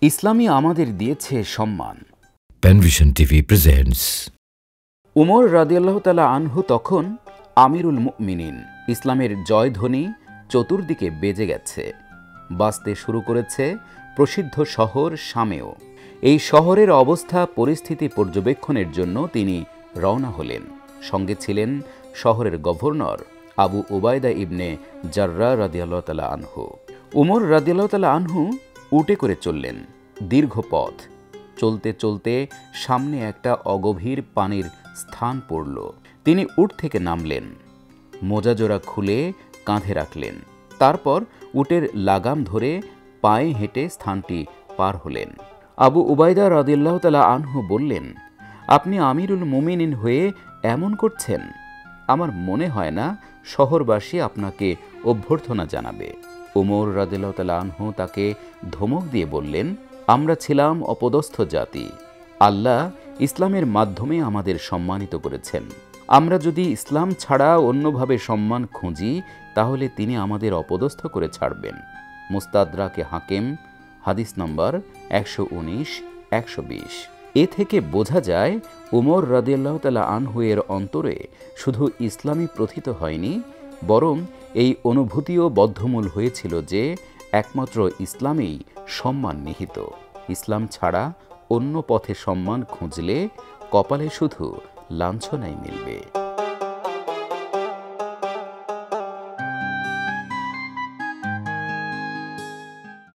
ইসলামী আমাদের দিয়েছে সম্মান। Penvision TV presents উমর রাদিয়াল্লাহ তালা আনহু তখন আমিরুল মুমিনিন ইসলামের জয়ধ্বনি চতুর্দিকে বেজে গেছে। বাঁচতে শুরু করেছে প্রসিদ্ধ শহর শামেও। এই শহরের অবস্থা পরিস্থিতি পর্যবেক্ষণের জন্য তিনি রওনা হলেন। সঙ্গে ছিলেন শহরের গভর্নর আবু ওবায়দা ইবনে জার্রা রাদিয়াল্লাহ তালা আনহু। উমর রাদিয়াল্লাহ তালা আনহু উটে করে চললেন। দীর্ঘ পথ। চলতে চলতে সামনে একটা অগভীর পানির স্থান পড়ল। তিনি উট থেকে নামলেন। মোজাজোড়া খুলে কাঁধে রাখলেন। তারপর উটের লাগাম ধরে পায়ে হেঁটে স্থানটি পার হলেন। আবু উবায়দা রদিল্লাহ তালা আনহু বললেন, আপনি আমিরুল মুমিনিন হয়ে এমন করছেন? আমার মনে হয় না শহরবাসী আপনাকে অভ্যর্থনা জানাবে। উমর আনহু তাকে ধমক দিয়ে বললেন, আমরা ছিলাম অপদস্থ জাতি। আল্লাহ ইসলামের মাধ্যমে আমাদের সম্মানিত করেছেন। আমরা যদি ইসলাম ছাড়া অন্যভাবে সম্মান খুঁজি, তাহলে তিনি আমাদের অপদস্থ করে ছাড়বেন। মুস্তাদরাকে হাকেম, হাদিস নম্বর একশো উনিশ, একশো বিশ। এ থেকে বোঝা যায়, উমর রাদিয়াল্লাহ তালা আনহুয়ের অন্তরে শুধু ইসলামই প্রথিত হয়নি, বরং এই অনুভূতিও বদ্ধমূল হয়েছিল যে একমাত্র ইসলামেই সম্মান নিহিত। ইসলাম ছাড়া অন্য পথে সম্মান খুঁজলে কপালে শুধু লাঞ্ছনাই মিলবে।